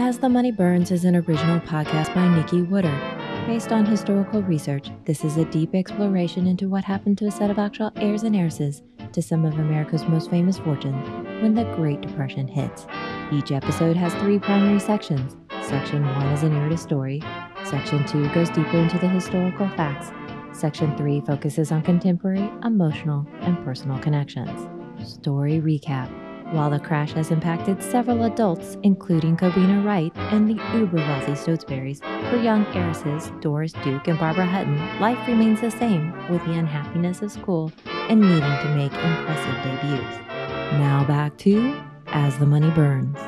As the Money Burns is an original podcast by Nikki Woodard. Based on historical research, this is a deep exploration into what happened to a set of actual heirs and heiresses to some of America's most famous fortunes when the Great Depression hits. Each episode has three primary sections. Section 1 is a narrative story, Section 2 goes deeper into the historical facts, Section 3 focuses on contemporary, emotional, and personal connections. Story recap while the crash has impacted several adults, including Cobina Wright and the uber wealthy Stotesburys, for young heiresses Doris Duke and Barbara Hutton, life remains the same with the unhappiness of school and needing to make impressive debuts. Now back to As the Money Burns.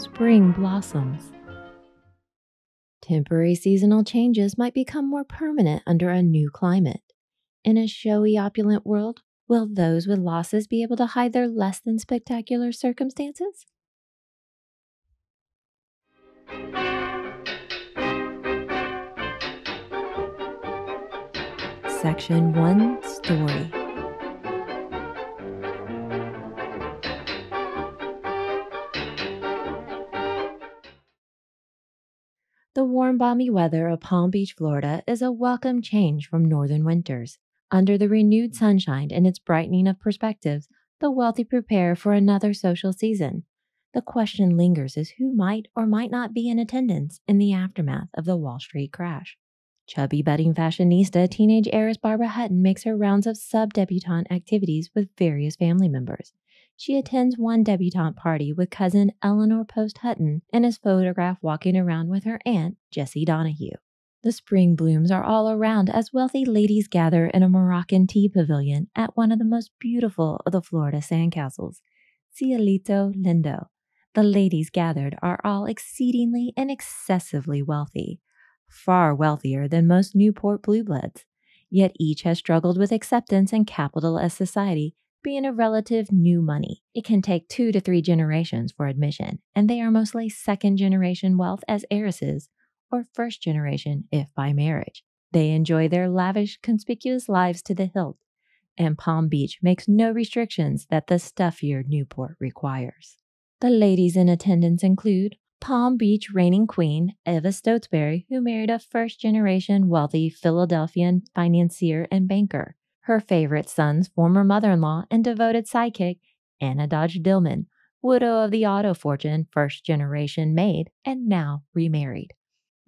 Spring blossoms. Temporary seasonal changes might become more permanent under a new climate. In a showy, opulent world, Will those with losses be able to hide their less than spectacular circumstances? Section 1 Story The warm, balmy weather of Palm Beach, Florida is a welcome change from northern winters. Under the renewed sunshine and its brightening of perspectives, the wealthy prepare for another social season. The question lingers as who might or might not be in attendance in the aftermath of the Wall Street crash. Chubby budding fashionista teenage heiress Barbara Hutton makes her rounds of sub debutante activities with various family members. She attends one debutante party with cousin Eleanor Post Hutton and is photographed walking around with her aunt, Jessie Donahue. The spring blooms are all around as wealthy ladies gather in a Moroccan tea pavilion at one of the most beautiful of the Florida sandcastles, Cielito Lindo. The ladies gathered are all exceedingly and excessively wealthy, far wealthier than most Newport bluebloods. Yet each has struggled with acceptance and capital as society, being a relative new money. It can take two to three generations for admission, and they are mostly second generation wealth as heiresses or first generation if by marriage. They enjoy their lavish, conspicuous lives to the hilt, and Palm Beach makes no restrictions that the stuffier Newport requires. The ladies in attendance include Palm Beach reigning queen Eva Stotesbury, who married a first generation wealthy Philadelphian financier and banker. Her favorite son's former mother in law and devoted sidekick, Anna Dodge Dillman, widow of the auto fortune first generation maid and now remarried.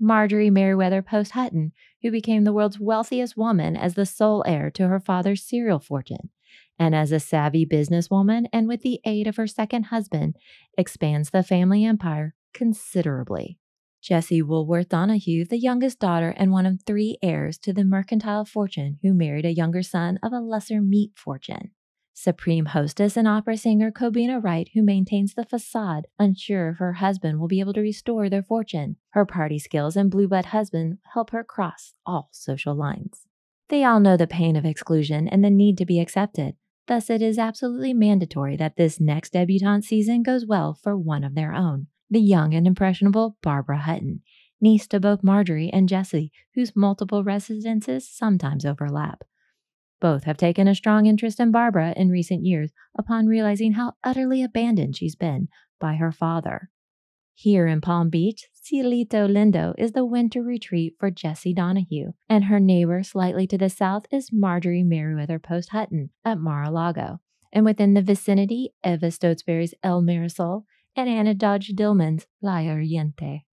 Marjorie Merriweather Post Hutton, who became the world's wealthiest woman as the sole heir to her father's cereal fortune, and as a savvy businesswoman and with the aid of her second husband, expands the family empire considerably. Jessie Woolworth Donahue, the youngest daughter and one of three heirs to the mercantile fortune, who married a younger son of a lesser meat fortune. Supreme hostess and opera singer Cobina Wright, who maintains the facade, unsure if her husband will be able to restore their fortune. Her party skills and blueblood husband help her cross all social lines. They all know the pain of exclusion and the need to be accepted. Thus, it is absolutely mandatory that this next debutante season goes well for one of their own, the young and impressionable Barbara Hutton, niece to both Marjorie and Jessie, whose multiple residences sometimes overlap. Both have taken a strong interest in Barbara in recent years upon realizing how utterly abandoned she's been by her father. Here in Palm Beach, Cielito Lindo is the winter retreat for Jessie Donahue, and her neighbor slightly to the south is Marjorie Merriweather Post Hutton at Mar-a-Lago. And within the vicinity, Eva Stotesbury's El Mirasol and Anna Dodge Dillman's La Oriente.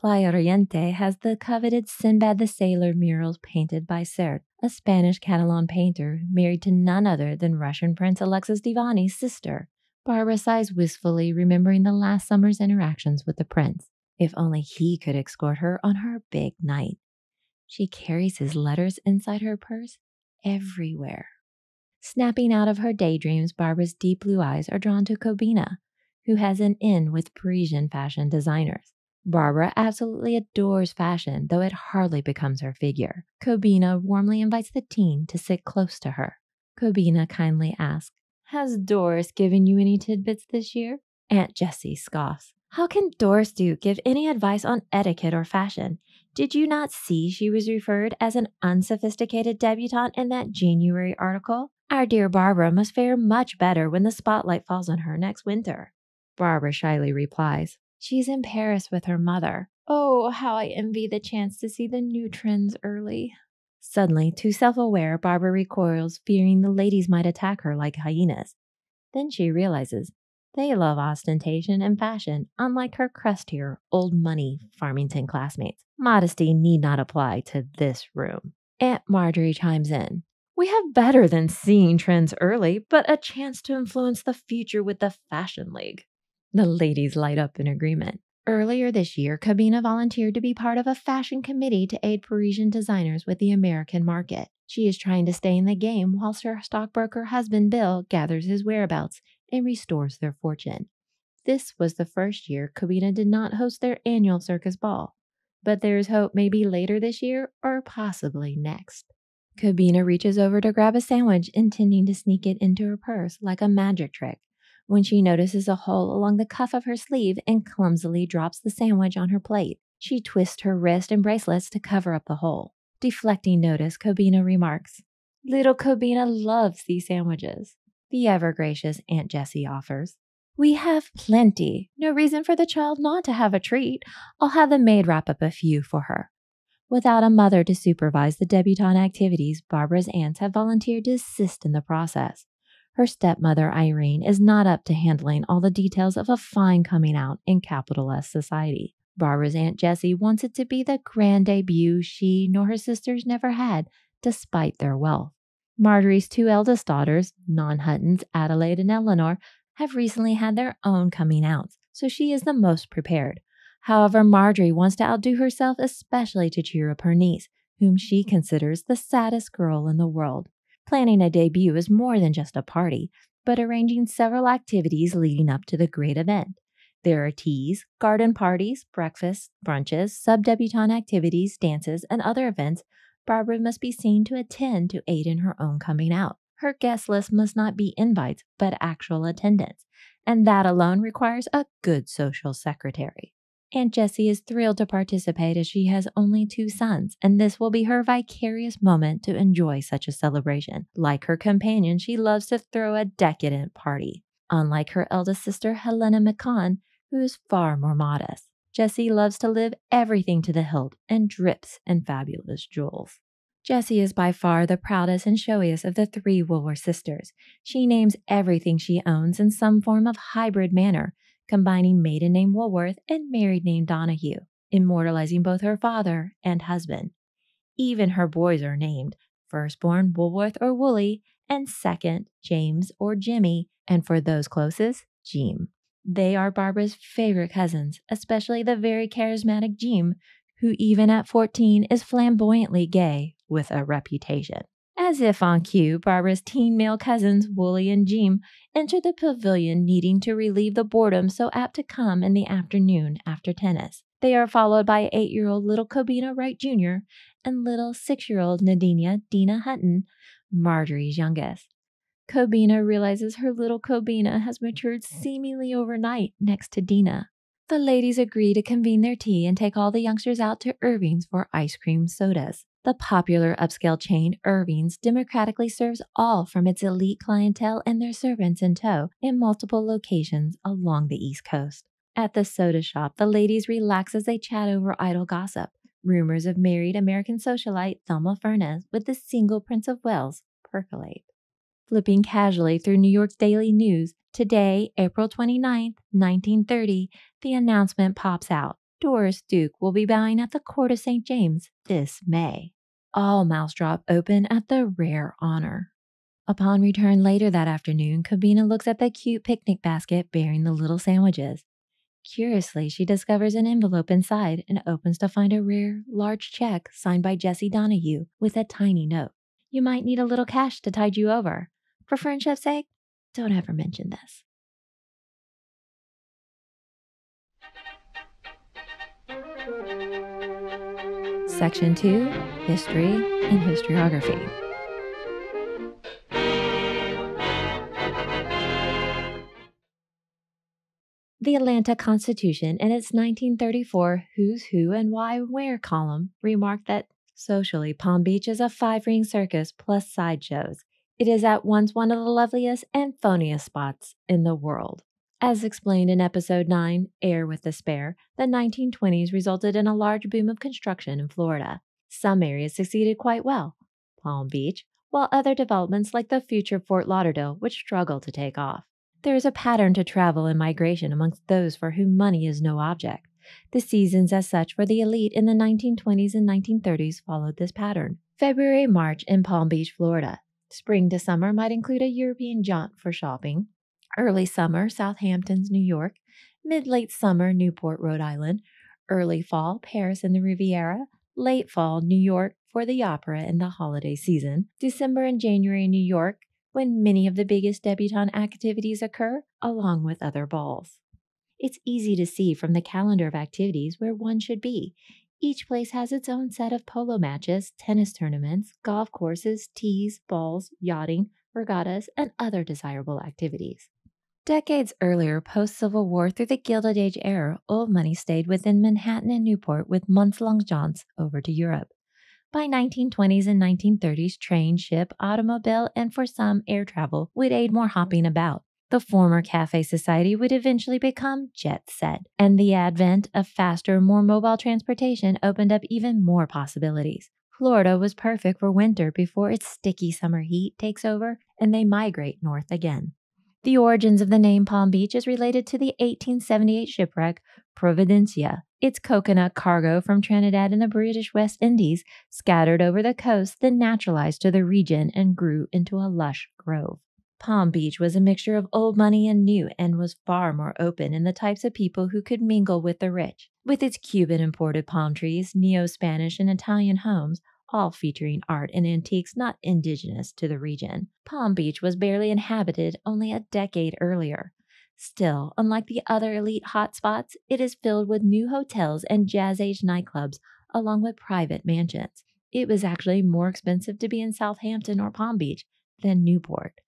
Playa Riente has the coveted Sinbad the Sailor murals painted by Sert, a Spanish Catalan painter married to none other than Russian Prince Alexis Mdivani's sister. Barbara sighs wistfully, remembering the last summer's interactions with the prince. If only he could escort her on her big night. She carries his letters inside her purse everywhere. Snapping out of her daydreams, Barbara's deep blue eyes are drawn to Cobina, who has an in with Parisian fashion designers. Barbara absolutely adores fashion, though it hardly becomes her figure. Cobina warmly invites the teen to sit close to her. Cobina kindly asks, Has Doris given you any tidbits this year? Aunt Jessie scoffs. How can Doris Duke give any advice on etiquette or fashion? Did you not see she was referred as an unsophisticated debutante in that January article? Our dear Barbara must fare much better when the spotlight falls on her next winter. Barbara shyly replies, She's in Paris with her mother. Oh, how I envy the chance to see the new trends early. Suddenly, too self aware, Barbara recoils, fearing the ladies might attack her like hyenas. Then she realizes they love ostentation and fashion, unlike her crustier, old money Farmington classmates. Modesty need not apply to this room. Aunt Marjorie chimes in. We have better than seeing trends early, but a chance to influence the future with the Fashion League. The ladies light up in agreement. Earlier this year, Cobina volunteered to be part of a fashion committee to aid Parisian designers with the American market. She is trying to stay in the game whilst her stockbroker husband Bill gathers his whereabouts and restores their fortune. This was the first year Cobina did not host their annual circus ball but there's hope maybe later this year or possibly next. Cobina reaches over to grab a sandwich, intending to sneak it into her purse like a magic trick, when she notices a hole along the cuff of her sleeve and clumsily drops the sandwich on her plate. She twists her wrist and bracelets to cover up the hole. Deflecting notice, Cobina remarks, Little Cobina loves these sandwiches. The ever gracious Aunt Jessie offers. We have plenty. No reason for the child not to have a treat. I'll have the maid wrap up a few for her. Without a mother to supervise the debutante activities, Barbara's aunts have volunteered to assist in the process. Her stepmother, Irene, is not up to handling all the details of a fine coming out in capital S society. Barbara's Aunt Jessie wants it to be the grand debut she nor her sisters never had, despite their wealth. Marjorie's two eldest daughters, non Huttons, Adelaide and Eleanor, have recently had their own coming outs, so she is the most prepared. However, Marjorie wants to outdo herself, especially to cheer up her niece, whom she considers the saddest girl in the world. Planning a debut is more than just a party, but arranging several activities leading up to the great event. There are teas, garden parties, breakfasts, brunches, sub debutante activities, dances, and other events Barbara must be seen to attend to aid in her own coming out. Her guest list must not be invites, but actual attendance, and that alone requires a good social secretary. Aunt Jessie is thrilled to participate as she has only two sons, and this will be her vicarious moment to enjoy such a celebration. Like her companion, she loves to throw a decadent party. Unlike her eldest sister, Helena McCann, who is far more modest, Jessie loves to live everything to the hilt and drips in fabulous jewels. Jessie is by far the proudest and showiest of the three Woolworth sisters. She names everything she owns in some form of hybrid manner, combining maiden name Woolworth and married name Donahue, immortalizing both her father and husband. Even her boys are named firstborn Woolworth or Wooly, and second James or Jimmy, and for those closest, Jeem. They are Barbara's favorite cousins, especially the very charismatic Jeem, who even at 14 is flamboyantly gay with a reputation. As if on cue, Barbara's teen male cousins, Wooly and Jim, enter the pavilion needing to relieve the boredom so apt to come in the afternoon after tennis. They are followed by eight year old little Cobina Wright Jr. and little six year old Nedenia Dina Hutton, Marjorie's youngest. Cobina realizes her little Cobina has matured seemingly overnight next to Dina. The ladies agree to convene their tea and take all the youngsters out to Irving's for ice cream sodas. The popular upscale chain Irving's democratically serves all from its elite clientele and their servants in tow in multiple locations along the East Coast. At the soda shop, the ladies relax as they chat over idle gossip. Rumors of married American socialite Thelma Furness with the single Prince of Wales percolate. Flipping casually through New York's daily news, today, April 29, 1930, the announcement pops out. Doris Duke will be bowing at the Court of St. James this May. All mouths drop open at the rare honor. Upon return later that afternoon, Cobina looks at the cute picnic basket bearing the little sandwiches. Curiously, she discovers an envelope inside and opens to find a rare, large check signed by Jessie Donahue with a tiny note. You might need a little cash to tide you over. For friendship's sake, don't ever mention this. Section 2 History and Historiography. The Atlanta Constitution, in its 1934 Who's Who and Why Where column, remarked that socially, Palm Beach is a five ring circus plus sideshows it is at once one of the loveliest and phoniest spots in the world. As explained in episode 9, Heir with Despair, the 1920s resulted in a large boom of construction in Florida. Some areas succeeded quite well Palm Beach, while other developments like the future Fort Lauderdale would struggle to take off. There is a pattern to travel and migration amongst those for whom money is no object. The seasons, as such, for the elite in the 1920s and 1930s followed this pattern. February March in Palm Beach, Florida. Spring to summer might include a European jaunt for shopping, Early summer, Southampton's New York. Mid late summer, Newport, Rhode Island. Early fall, Paris and the Riviera. Late fall, New York for the opera and the holiday season. December and January, New York, when many of the biggest debutante activities occur, along with other balls. It's easy to see from the calendar of activities where one should be. Each place has its own set of polo matches, tennis tournaments, golf courses, teas, balls, yachting, regattas, and other desirable activities. Decades earlier, post Civil War through the Gilded Age era, old money stayed within Manhattan and Newport with months long jaunts over to Europe. By 1920s and 1930s, train, ship, automobile, and for some, air travel would aid more hopping about. The former cafe society would eventually become jet set, and the advent of faster, more mobile transportation opened up even more possibilities. Florida was perfect for winter before its sticky summer heat takes over and they migrate north again. The origins of the name Palm Beach is related to the 1878 shipwreck Providencia. Its coconut cargo from Trinidad and the British West Indies scattered over the coast, then naturalized to the region and grew into a lush grove. Palm Beach was a mixture of old money and new and was far more open in the types of people who could mingle with the rich. With its Cuban imported palm trees, neo Spanish and Italian homes, all featuring art and antiques not indigenous to the region. Palm Beach was barely inhabited only a decade earlier. Still, unlike the other elite hotspots, it is filled with new hotels and jazz age nightclubs, along with private mansions. It was actually more expensive to be in Southampton or Palm Beach than Newport.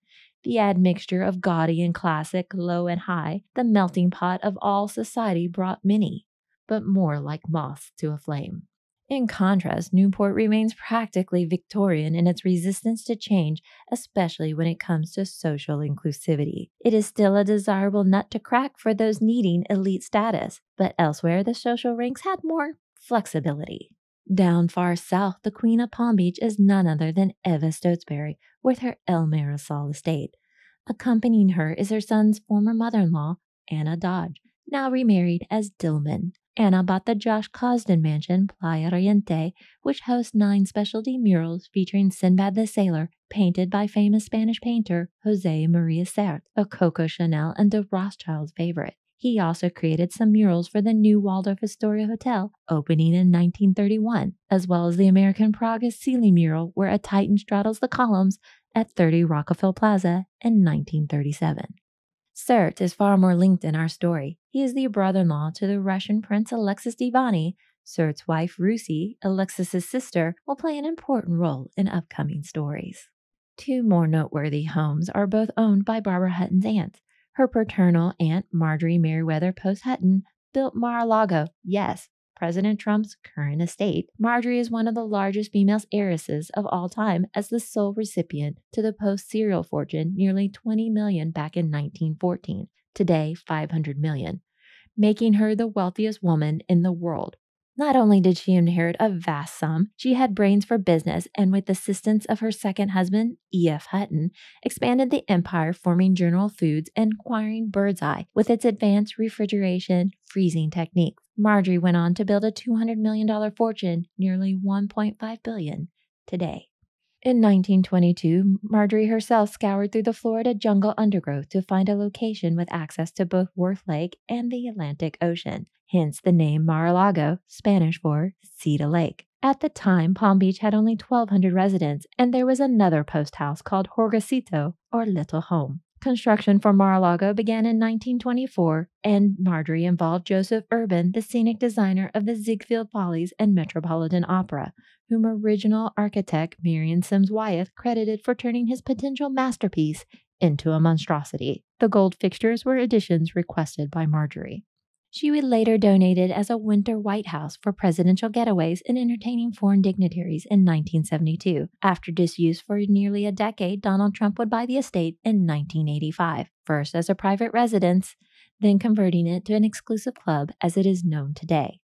The admixture of gaudy and classic, low and high, the melting pot of all society brought many, but more like moths to a flame. In contrast, Newport remains practically Victorian in its resistance to change, especially when it comes to social inclusivity. It is still a desirable nut to crack for those needing elite status, but elsewhere the social ranks had more flexibility. Down far south, the Queen of Palm Beach is none other than Eva Stotesbury with her El Mirasol estate. Accompanying her is her son's former mother in law, Anna Dodge, now remarried as Dillman. Anna bought the Josh Cosden mansion, Playa Riente, which hosts nine specialty murals featuring Sinbad the Sailor, painted by famous Spanish painter Jose Maria Sert, a Coco Chanel and de Rothschild favorite. He also created some murals for the new Waldorf Astoria Hotel, opening in 1931, as well as the American Progress ceiling mural where a Titan straddles the columns at 30 Rockefeller Plaza in 1937. Sert is far more linked in our story. He is the brother in law to the Russian Prince Alexis Mdivani. Sert's wife, Roussie, Alexis's sister, will play an important role in upcoming stories. Two more noteworthy homes are both owned by Barbara Hutton's aunt. Her paternal aunt, Marjorie Merriweather Post Hutton, built Mar a Lago, yes, President Trump's current estate, Marjorie is one of the largest female heiresses of all time as the sole recipient to the post cereal fortune nearly 20 million back in 1914, today 500 million, making her the wealthiest woman in the world. Not only did she inherit a vast sum, she had brains for business and, with the assistance of her second husband, E.F. Hutton, expanded the empire, forming General Foods and acquiring Birdseye with its advanced refrigeration freezing techniques. Marjorie went on to build a $200 million fortune, nearly 1.5 billion today. In 1922, Marjorie herself scoured through the Florida jungle undergrowth to find a location with access to both Worth Lake and the Atlantic Ocean, hence the name Mar-a-Lago, Spanish for Cedar Lake. At the time, Palm Beach had only 1,200 residents, and there was another post house called Hogarcito, or Little Home. Construction for Mar-a-Lago began in 1924, and Marjorie involved Joseph Urban, the scenic designer of the Ziegfeld Follies and Metropolitan Opera, whom original architect Marion Sims Wyeth credited for turning his potential masterpiece into a monstrosity. The gold fixtures were additions requested by Marjorie. She would later donate it as a winter White House for presidential getaways and entertaining foreign dignitaries in 1972. After disuse for nearly a decade, Donald Trump would buy the estate in 1985, first as a private residence, then converting it to an exclusive club as it is known today.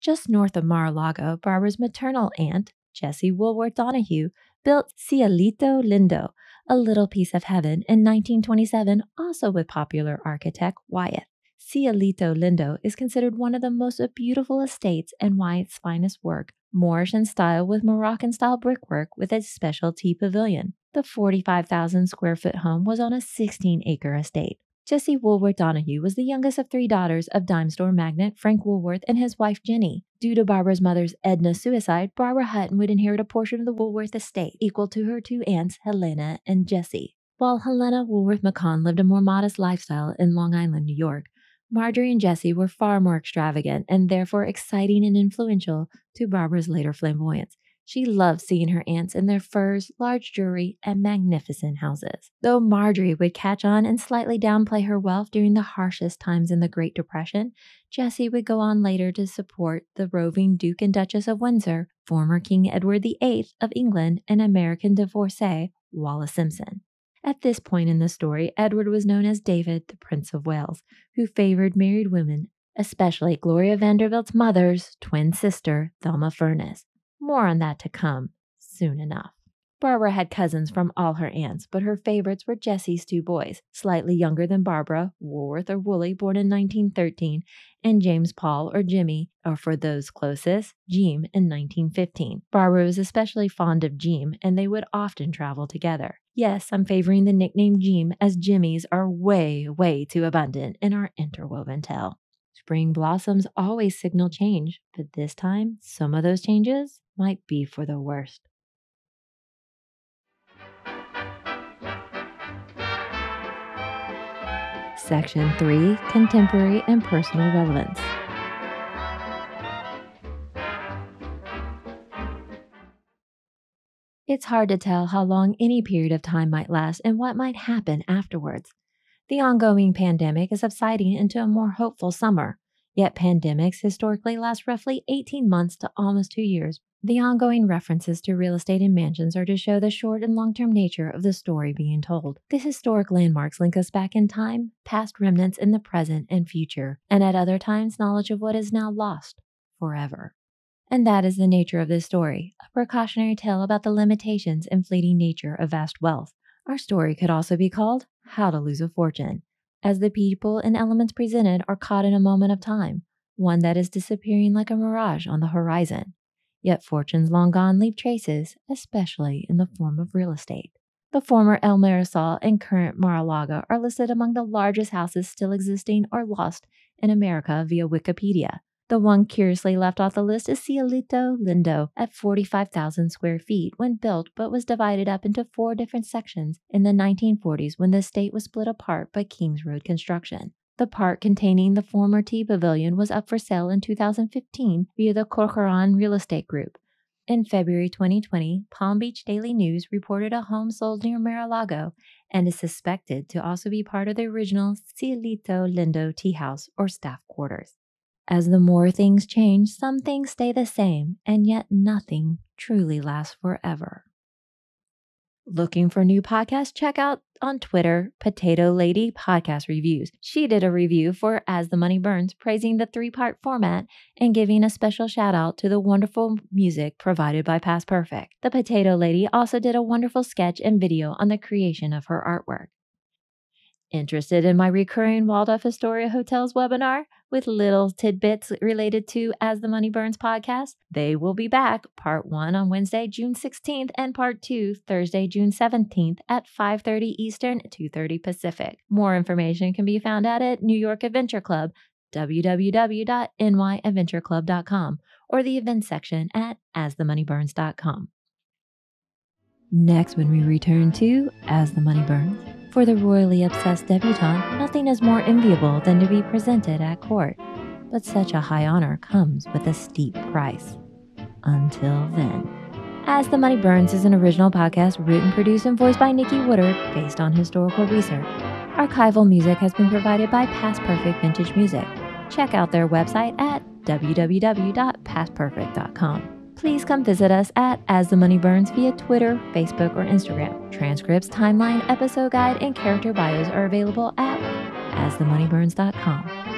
Just north of Mar a Lago, Barbara's maternal aunt, Jessie Woolworth Donahue, built Cielito Lindo, a little piece of heaven, in 1927, also with popular architect Wyeth. Cielito Lindo is considered one of the most beautiful estates and Wyeth's finest work, Moorish in style with Moroccan style brickwork with its specialty pavilion. The 45,000 square foot home was on a 16 acre estate. Jessie Woolworth Donahue was the youngest of three daughters of dime store magnate Frank Woolworth and his wife Jenny. Due to Barbara's mother's Edna suicide, Barbara Hutton would inherit a portion of the Woolworth estate equal to her two aunts Helena and Jessie. While Helena Woolworth McCann lived a more modest lifestyle in Long Island, New York, Marjorie and Jessie were far more extravagant and therefore exciting and influential to Barbara's later flamboyance. She loved seeing her aunts in their furs, large jewelry, and magnificent houses. Though Marjorie would catch on and slightly downplay her wealth during the harshest times in the Great Depression, Jessie would go on later to support the roving Duke and Duchess of Windsor, former King Edward VIII of England, and American divorcee Wallis Simpson. At this point in the story, Edward was known as David, the Prince of Wales, who favored married women, especially Gloria Vanderbilt's mother's twin sister, Thelma Furness. More on that to come soon enough. Barbara had cousins from all her aunts, but her favorites were Jessie's two boys, slightly younger than Barbara, Woolworth or Wooly, born in 1913, and James Paul or Jimmy, or for those closest, Jeem in 1915. Barbara was especially fond of Jeem, and they would often travel together. Yes, I'm favoring the nickname Jeem, as Jimmies are way, way too abundant in our interwoven tale. Spring blossoms always signal change, but this time, some of those changes might be for the worst. Section 3 Contemporary and Personal Relevance. It's hard to tell how long any period of time might last and what might happen afterwards. The ongoing pandemic is subsiding into a more hopeful summer, yet pandemics historically last roughly 18 months to almost two years the ongoing references to real estate and mansions are to show the short and long term nature of the story being told. The historic landmarks link us back in time, past remnants in the present and future, and at other times, knowledge of what is now lost forever. And that is the nature of this story a precautionary tale about the limitations and fleeting nature of vast wealth. Our story could also be called How to Lose a Fortune, as the people and elements presented are caught in a moment of time, one that is disappearing like a mirage on the horizon. Yet fortunes long gone leave traces, especially in the form of real estate. The former El Mirasol and current Mar-a-Lago are listed among the largest houses still existing or lost in America via Wikipedia. The one curiously left off the list is Cielito Lindo at 45,000 square feet when built, but was divided up into four different sections in the 1940s when the estate was split apart by Kings Road construction. The part containing the former tea pavilion was up for sale in 2015 via the Corcoran Real Estate Group. In February 2020, Palm Beach Daily News reported a home sold near Mar-a-Lago and is suspected to also be part of the original Cielito Lindo tea house or staff quarters. As the more things change, some things stay the same, and yet nothing truly lasts forever. Looking for new podcasts? Check out on Twitter Potato Lady Podcast Reviews. She did a review for As the Money Burns, praising the three part format and giving a special shout out to the wonderful music provided by Past Perfect. The Potato Lady also did a wonderful sketch and video on the creation of her artwork. Interested in my recurring Waldorf Astoria Hotels webinar with little tidbits related to As the Money Burns podcast? They will be back, part 1 on Wednesday, June 16th and part 2 Thursday, June 17th at 5:30 Eastern, 2:30 Pacific. More information can be found at it New York Adventure Club www.nyadventureclub.com or the events section at asthemoneyburns.com. Next, when we return to As the Money Burns, for the royally obsessed debutante, nothing is more enviable than to be presented at court. But such a high honor comes with a steep price. Until then. As the Money Burns is an original podcast written, produced, and voiced by Nikki Woodard based on historical research. Archival music has been provided by Past Perfect Vintage Music. Check out their website at www.pastperfect.com please come visit us at As the Money Burns via Twitter, Facebook, or Instagram. Transcripts, timeline, episode guide, and character bios are available at asthemoneyburns.com.